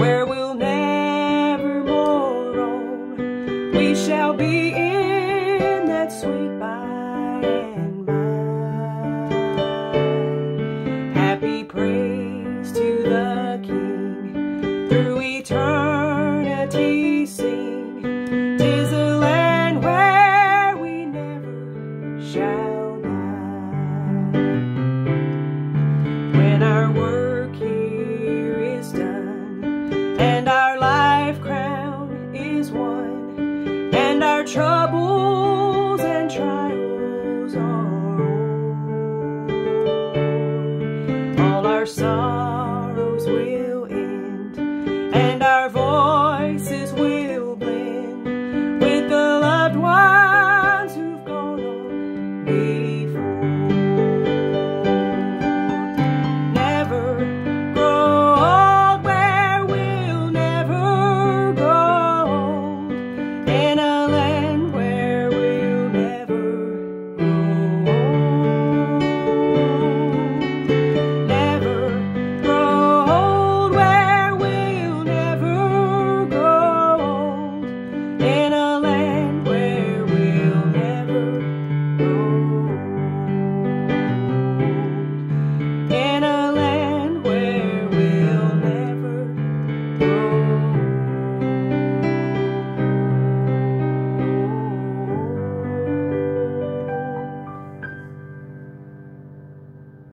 where we'll never more roam. We shall be in that sweet by and by. Happy praise. troubles and trials are. All our sorrows will.